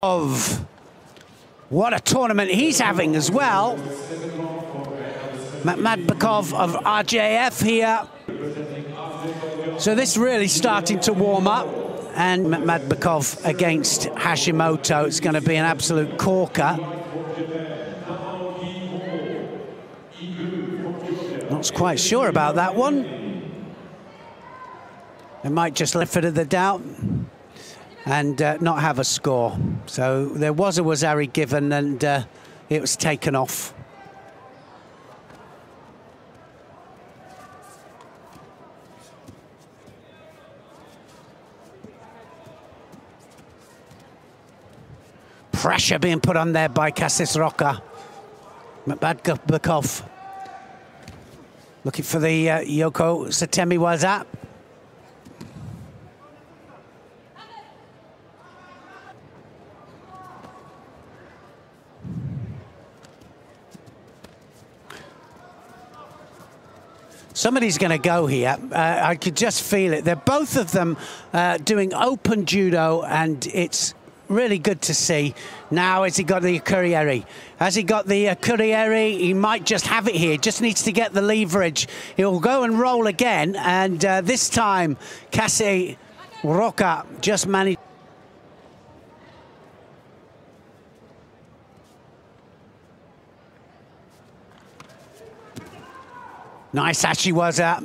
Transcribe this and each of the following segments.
of what a tournament he's having as well. Makhmadbekov of RJF here. So this really starting to warm up. And Makhmadbekov against Hashimoto. It's going to be an absolute corker. Not quite sure about that one. It might just lift it of the doubt and uh, not have a score. So there was a Waza-Ari given and uh, it was taken off. Pressure being put on there by Cases Roca. Makhmadbekov looking for the uh, Yoko Sutemi Waza. Somebody's going to go here. Uh, I could just feel it. They're both of them uh, doing open judo, and it's really good to see. Now, has he got the Kurieri? Has he got the uh, Kurieri? He might just have it here. Just needs to get the leverage. He'll go and roll again, and uh, this time, Cases Roca just managed. Nice Ashi was at.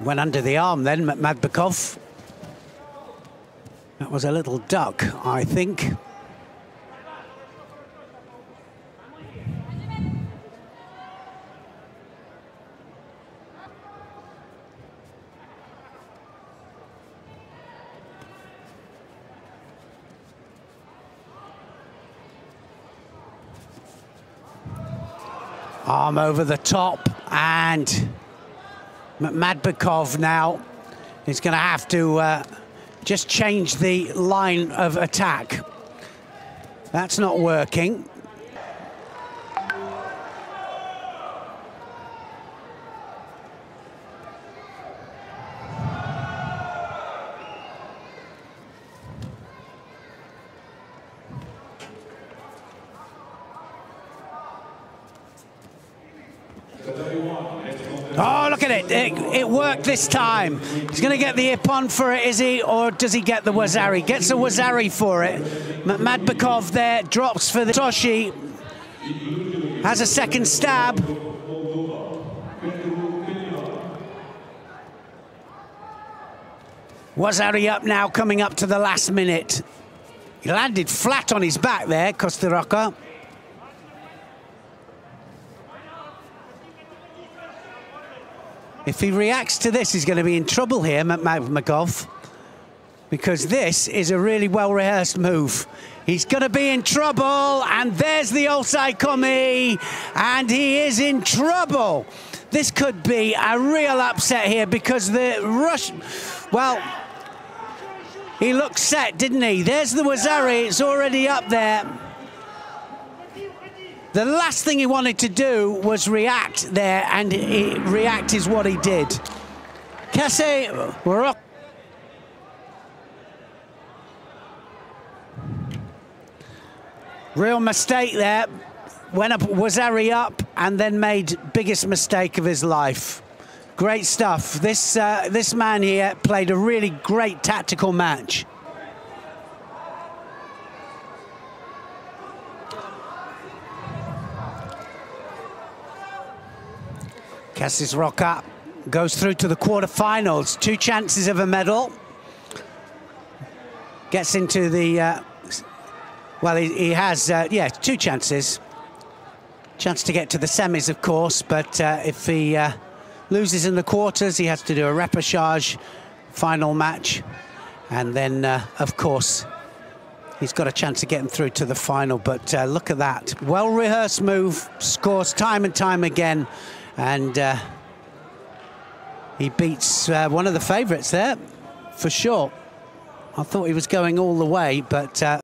Went under the arm then, Makhmadbekov. That was a little duck, I think. Arm over the top and Makhmadbekov now is going to have to uh, just change the line of attack. That's not working. Oh, look at it. it. it. worked this time. He's going to get the Ippon for it, is he? Or does he get the Waza-Ari? Gets a Waza-Ari for it. Makhmadbekov there drops for the Toshi. Has a second stab. Waza-Ari up now, coming up to the last minute. He landed flat on his back there, Costa. If he reacts to this, he's going to be in trouble here, Makhmadbekov, because this is a really well-rehearsed move. He's going to be in trouble, and there's the Osae-Komi, and he is in trouble. This could be a real upset here because the rush, well, he looked set, didn't he? There's the Waza-Ari, it's already up there. The last thing he wanted to do was react there, and he, react is what he did. Kese Rock. Real mistake there. Went up, Waza-Ari up, and then made biggest mistake of his life. Great stuff. This uh, this man here played a really great tactical match. Cases Roca goes through to the quarterfinals. Two chances of a medal. Gets into the, uh, well, he, he has, uh, yeah, two chances. Chance to get to the semis, of course, but uh, if he uh, loses in the quarters, he has to do a repechage final match. And then, uh, of course, he's got a chance of getting through to the final. But uh, look at that. Well-rehearsed move, scores time and time again and uh, he beats uh, one of the favourites there for sure. I thought he was going all the way, but uh,